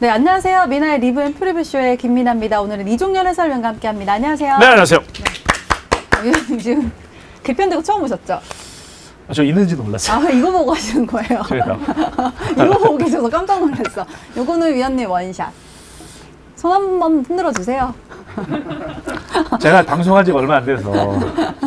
네, 안녕하세요. 미나의 review and preview show의 김미나입니다. 오늘은 이종렬 해설위원과 함께 합니다. 안녕하세요. 네, 안녕하세요. 위원님 지금 개편되고 처음 오셨죠? 아, 저 있는지도 몰랐어요. 아, 이거 보고 하시는 거예요? 이거 보고 계셔서 깜짝 놀랐어. 요거는 위원님 원샷. 손 한 번 흔들어 주세요. 제가 방송한 지가 얼마 안 돼서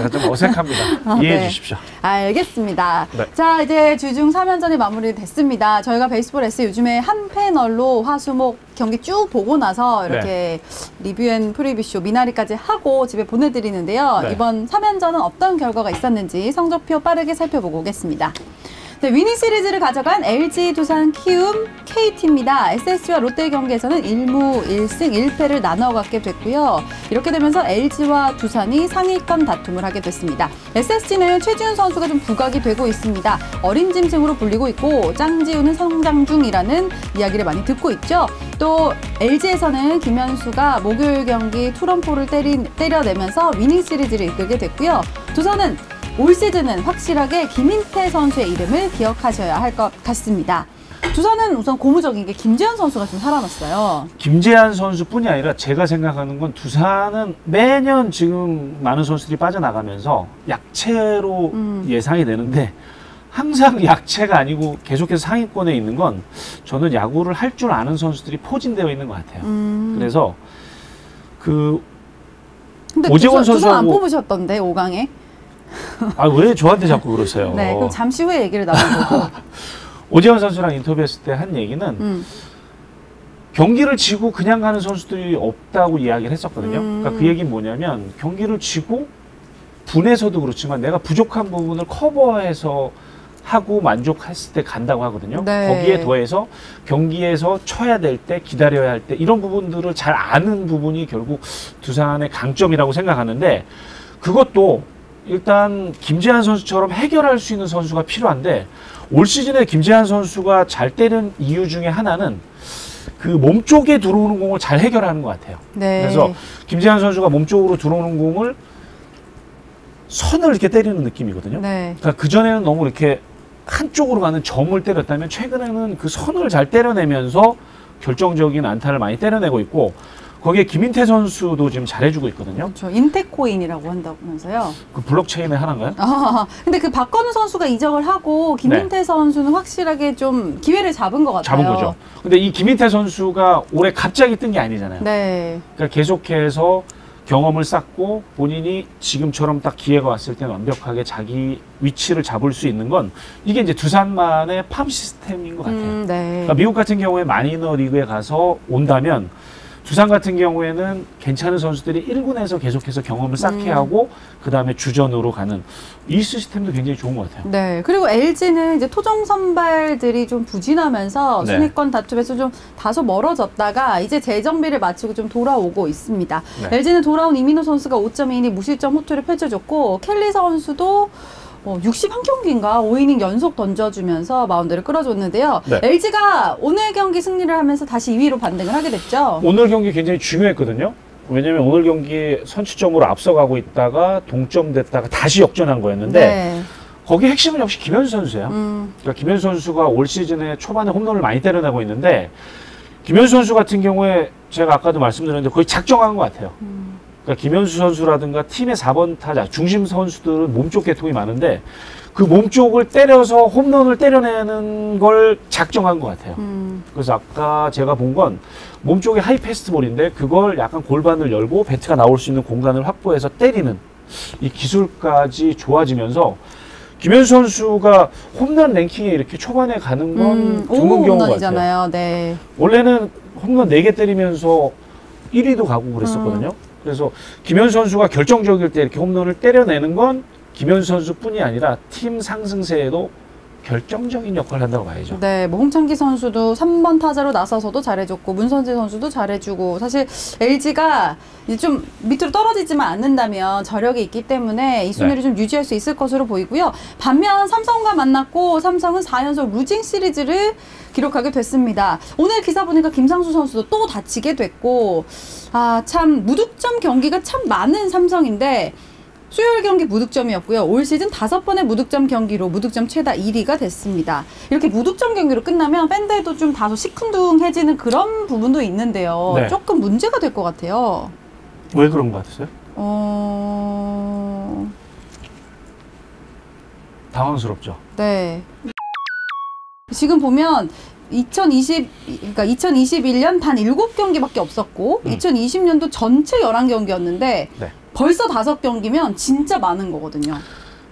제가 좀 어색합니다. 아, 이해해 네. 주십시오. 알겠습니다. 네. 자, 이제 주중 3연전이 마무리됐습니다. 저희가 베이스볼 S 요즘에 한 패널로 화수목 경기 쭉 보고 나서 이렇게 review and preview show 미나리까지 하고 집에 보내드리는데요. 네. 이번 3연전은 어떤 결과가 있었는지 성적표 빠르게 살펴보고 오겠습니다. 네, winning series를 가져간 LG, 두산, 키움, KT입니다. SSG와 롯데 경기에서는 1무 1승 1패를 나눠 갖게 됐고요. 이렇게 되면서 LG와 두산이 상위권 다툼을 하게 됐습니다. SSG는 최지훈 선수가 좀 부각이 되고 있습니다. 어린 짐승으로 불리고 있고 짱지우는 성장 중이라는 이야기를 많이 듣고 있죠. 또 LG에서는 김현수가 목요일 경기 투런포를 때리, 때려내면서 위닝 시리즈를 이끌게 됐고요. 두산은 올 시즌은 확실하게 김인태 선수의 이름을 기억하셔야 할 것 같습니다. 두산은 우선 고무적인 게 김재현 선수가 좀 살아났어요. 김재한 선수뿐이 아니라 제가 생각하는 건 두산은 매년 지금 많은 선수들이 빠져나가면서 약체로 음. 예상이 되는데 항상 약체가 아니고 계속해서 상위권에 있는 건 저는 야구를 할 줄 아는 선수들이 포진되어 있는 것 같아요. 음. 그래서 그 오재원 두산 안 뽑으셨던데 5강에. 아 왜 저한테 자꾸 그러세요? 네, 그럼 잠시 후에 얘기를 나눠보고. 오재원 선수랑 인터뷰했을 때 한 얘기는 음. 경기를 지고 그냥 가는 선수들이 없다고 이야기를 했었거든요. 음. 그러니까 그 얘기는 뭐냐면 경기를 지고 분에서도 그렇지만 내가 부족한 부분을 커버해서 하고 만족했을 때 간다고 하거든요. 네. 거기에 더해서 경기에서 쳐야 될 때 기다려야 할 때 이런 부분들을 잘 아는 부분이 결국 두산의 강점이라고 생각하는데 그것도 일단 김재한 선수처럼 해결할 수 있는 선수가 필요한데 올 시즌에 김재한 선수가 잘 때린 이유 중에 하나는 그 몸쪽에 들어오는 공을 잘 해결하는 것 같아요. 네. 그래서 김재한 선수가 몸쪽으로 들어오는 공을 선을 이렇게 때리는 느낌이거든요. 네. 그러니까 그 전에는 너무 이렇게 한쪽으로 가는 점을 때렸다면 최근에는 그 선을 잘 때려내면서 결정적인 안타를 많이 때려내고 있고 거기에 김인태 선수도 지금 잘해주고 있거든요. 그렇죠. 인테코인이라고 한다면서요. 그 블록체인의 하나인가요? 아, 근데 그 박건우 선수가 이적을 하고 김인태 선수는 확실하게 좀 기회를 잡은 것 같아요. 네. 잡은 거죠. 근데 이 김인태 선수가 올해 갑자기 뜬 게 아니잖아요. 네. 그러니까 계속해서 경험을 쌓고 본인이 지금처럼 딱 기회가 왔을 때는 완벽하게 자기 위치를 잡을 수 있는 건 이게 이제 두산만의 팜 시스템인 것 같아요. 음, 네. 그러니까 미국 같은 경우에 마이너 리그에 가서 온다면 두산 같은 경우에는 괜찮은 선수들이 1군에서 계속해서 경험을 쌓게 음. 하고 그 다음에 주전으로 가는 이 시스템도 굉장히 좋은 것 같아요. 네. 그리고 LG는 이제 토종 선발들이 좀 부진하면서 네. 순위권 다툼에서 좀 다소 멀어졌다가 이제 재정비를 마치고 좀 돌아오고 있습니다. 네. LG는 돌아온 이민호 선수가 5.2이닝 무실점 호투를 펼쳐줬고 켈리 선수도 어, 61경기인가 5이닝 연속 던져주면서 마운드를 끌어줬는데요. 네. LG가 오늘 경기 승리를 하면서 다시 2위로 반등을 하게 됐죠. 오늘 경기 굉장히 중요했거든요. 왜냐면 오늘 경기 선취점으로 앞서가고 있다가 동점됐다가 다시 역전한 거였는데 네. 거기 핵심은 역시 김현수 선수예요. 음, 그러니까 김현수 선수가 올 시즌에 초반에 홈런을 많이 때려내고 있는데 김현수 선수 같은 경우에 제가 아까도 말씀드렸는데 거의 작정한 것 같아요. 음. 그러니까 김현수 선수라든가 팀의 4번 타자 중심 선수들은 몸쪽 계통이 많은데 그 몸쪽을 때려서 홈런을 때려내는 걸 작정한 것 같아요. 음. 그래서 아까 제가 본 건 몸쪽에 high fastball인데 그걸 약간 골반을 열고 배트가 나올 수 있는 공간을 확보해서 때리는 이 기술까지 좋아지면서 김현수 선수가 홈런 랭킹에 이렇게 초반에 가는 건 음, 드문 오 경우 같아요. 네. 원래는 홈런 4개 때리면서 1위도 가고 그랬었거든요. 그래서 김현수 선수가 결정적일 때 이렇게 홈런을 때려내는 건 김현수 선수뿐이 아니라 팀 상승세에도 결정적인 역할을 한다고 봐야죠. 네, 뭐 홍창기 선수도 3번 타자로 나서서도 잘해줬고 문선재 선수도 잘해주고 사실 LG가 이제 좀 밑으로 떨어지지만 않는다면 저력이 있기 때문에 이 순위를 네. 좀 유지할 수 있을 것으로 보이고요. 반면 삼성과 만났고 삼성은 4연속 루징 시리즈를 기록하게 됐습니다. 오늘 기사 보니까 김상수 선수도 또 다치게 됐고 아 참 무득점 경기가 참 많은 삼성인데 수요일 경기 무득점이었고요. 올 시즌 다섯 번의 무득점 경기로 무득점 최다 1위가 됐습니다. 이렇게 무득점 경기로 끝나면 팬들도 좀 다소 시큰둥해지는 그런 부분도 있는데요. 네. 조금 문제가 될 것 같아요. 왜 그런 것 같으세요? 어... 당황스럽죠. 네. 지금 보면 2020 그러니까 2021년 단 7경기밖에 없었고 음. 2020년도 전체 11경기였는데 네. 벌써 5경기면 진짜 많은 거거든요.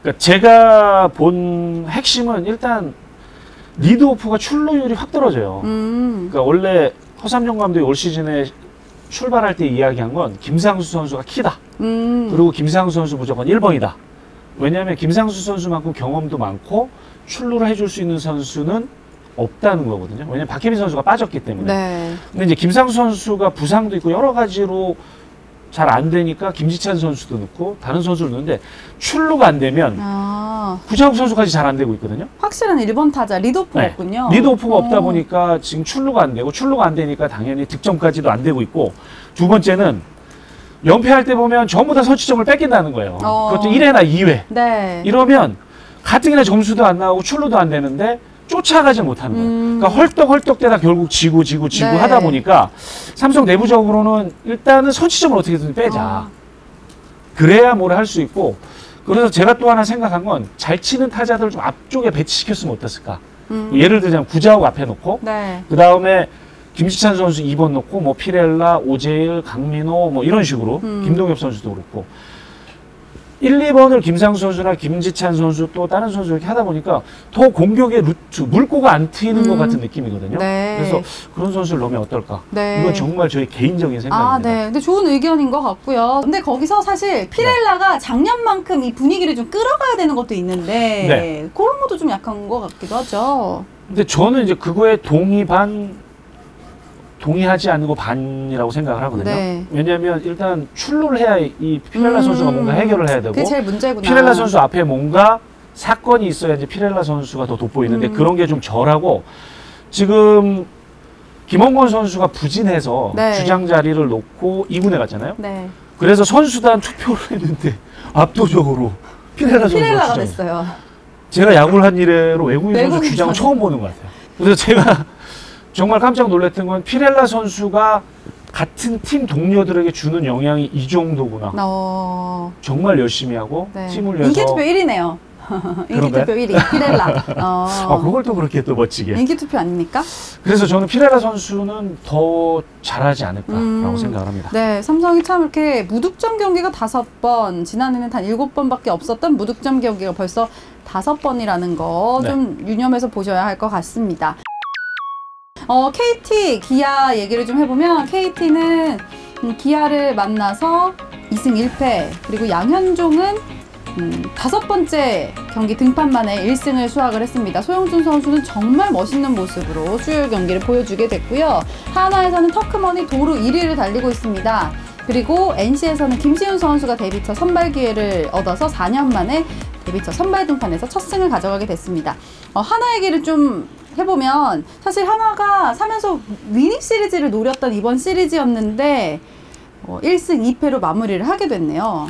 그러니까 제가 본 핵심은 일단 리드오프가 출루율이 확 떨어져요. 음. 그러니까 원래 허삼영 감독이 올 시즌에 출발할 때 이야기한 건 김상수 선수가 키다. 음. 그리고 김상수 선수 무조건 1번이다. 왜냐하면 김상수 선수만큼 경험도 많고 출루를 해줄 수 있는 선수는 없다는 거거든요. 왜냐하면 박혜민 선수가 빠졌기 때문에. 네. 근데 이제 김상수 선수가 부상도 있고 여러 가지로 잘 안 되니까 김지찬 선수도 넣고 다른 선수를 넣는데 출루가 안 되면 아, 구자욱 선수까지 잘 안 되고 있거든요. 확실한 1번 타자 리드오프가 네. 없군요. 리드오프가 없다 어. 보니까 지금 출루가 안 되고 출루가 안 되니까 당연히 득점까지도 안 되고 있고 두 번째는 연패할 때 보면 전부 다 선취점을 뺏긴다는 거예요. 어. 그것도 1회나 2회. 네. 이러면 가뜩이나 점수도 안 나오고 출루도 안 되는데 쫓아가지 못하는 거예요. 음. 그러니까 헐떡헐떡대다 결국 지고 지고 지고 네. 하다 보니까 삼성 내부적으로는 일단은 선취점을 어떻게든 빼자. 아. 그래야 뭘 할 수 있고 그래서 제가 또 하나 생각한 건 잘 치는 타자들 좀 앞쪽에 배치시켰으면 어땠을까. 음. 예를 들자면 구자욱 앞에 놓고 네. 그 다음에 김지찬 선수 2번 놓고 뭐 피렐라, 오재일, 강민호 뭐 이런 식으로 음. 김동엽 선수도 그렇고 1, 2번을 김상수 선수나 김지찬 선수 또 다른 선수 이렇게 하다 보니까 더 공격의 루트 물꼬가 안 트이는 것 음. 같은 느낌이거든요. 네. 그래서 그런 선수를 넣으면 어떨까? 네. 이건 정말 저희 개인적인 아, 생각입니다. 네. 근데 좋은 의견인 것 같고요. 근데 거기서 사실 피렐라가 작년만큼 이 분위기를 좀 끌어가야 되는 것도 있는데 네. 그런 것도 좀 약한 것 같기도 하죠. 근데 저는 이제 그거에 동의 반 동의하지 않고 반이라고 생각을 하거든요. 네. 왜냐하면 일단 출루를 해야 이 피렐라 음. 선수가 뭔가 해결을 해야 되고 그게 제일 문제구나. 피렐라 선수 앞에 뭔가 사건이 있어야지 피렐라 선수가 더 돋보이는데 음. 그런 게 좀 절하고 지금 김원건 선수가 부진해서 네. 주장 자리를 놓고 2군에 갔잖아요. 네. 그래서 선수단 투표를 했는데 압도적으로 피렐라 선수가. 됐어요. 제가 야구를 한 이래로 외국인 선수 주장을. 처음 보는 것 같아요. 그래서 제가 정말 깜짝 놀랐던 건 피렐라 선수가 같은 팀 동료들에게 주는 영향이 이 정도구나. 어, 정말 열심히 하고 네. 팀을 위해서 인기 투표 1위네요. 인기? 투표 1위 피렐라. 어. 아, 그걸 또 그렇게 또 멋지게. 인기 투표 아닙니까? 그래서 저는 피렐라 선수는 더 잘하지 않을까라고 음. 생각을 합니다. 네, 삼성이 참 이렇게 무득점 경기가 다섯 번, 지난해는 단 일곱 번밖에 없었던 무득점 경기가 벌써 다섯 번이라는 거 네. 좀 유념해서 보셔야 할 것 같습니다. 어, KT, 기아 얘기를 좀 해보면 KT는 음, 기아를 만나서 2승 1패, 그리고 양현종은 음, 다섯 번째 경기 등판 만에 1승을 수확을 했습니다. 소영준 선수는 정말 멋있는 모습으로 수요일 경기를 보여주게 됐고요. 하나에서는 터크머니 도루 1위를 달리고 있습니다. 그리고 NC에서는 김시훈 선수가 데뷔 첫 선발 기회를 얻어서 4년 만에 데뷔 첫 선발 등판에서 첫 승을 가져가게 됐습니다. 어, 하나 얘기를 좀 해보면 사실 하나가 사면서 winning series를 노렸던 이번 시리즈였는데 어, 1승 2패로 마무리를 하게 됐네요.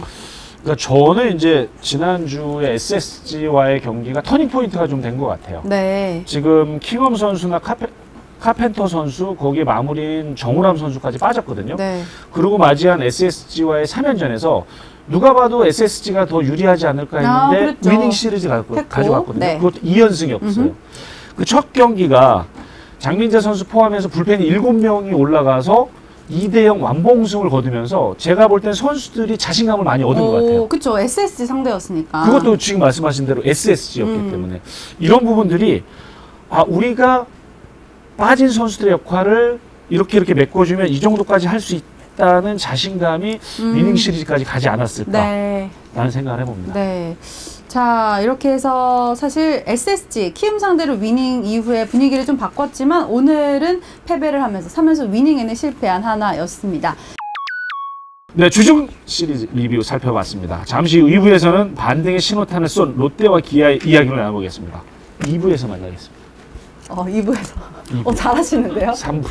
그러니까 저는 이제 지난주에 SSG와의 경기가 turning point가 좀 된 것 같아요. 네. 지금 킹엄 선수나 카페, 카펜터 선수 거기에 마무리인 정우람 선수까지 빠졌거든요. 네. 그리고 맞이한 SSG와의 3연전에서 누가 봐도 SSG가 더 유리하지 않을까 아, 했는데 그랬죠. winning series 가, 가져갔거든요. 네. 그것도 2연승이었어요. 그 첫 경기가 장민재 선수 포함해서 불펜이 7명이 올라가서 2대0 완봉승을 거두면서 제가 볼 땐 선수들이 자신감을 많이 얻은 것 같아요. 그쵸. SSG 상대였으니까. 그것도 지금 말씀하신 대로 SSG였기 음. 때문에 이런 부분들이 아 우리가 빠진 선수들의 역할을 이렇게 이렇게 메꿔주면 이 정도까지 할 수 있다는 자신감이 음. 위닝 시리즈까지 가지 않았을까 라는 네. 생각을 해봅니다. 네. 자, 이렇게 해서 사실 SSG 키움 상대로 위닝 이후에 분위기를 좀 바꿨지만 오늘은 패배를 하면서 3연속 위닝에는 실패한 하나였습니다. 네, 주중 시리즈 리뷰 살펴봤습니다. 잠시 후 2부에서는 반등의 신호탄을 쏜 롯데와 기아의 이야기를 나눠보겠습니다. 2부에서 만나겠습니다. 어, 2부에서. 2부. 어, 잘하시는데요? 3부.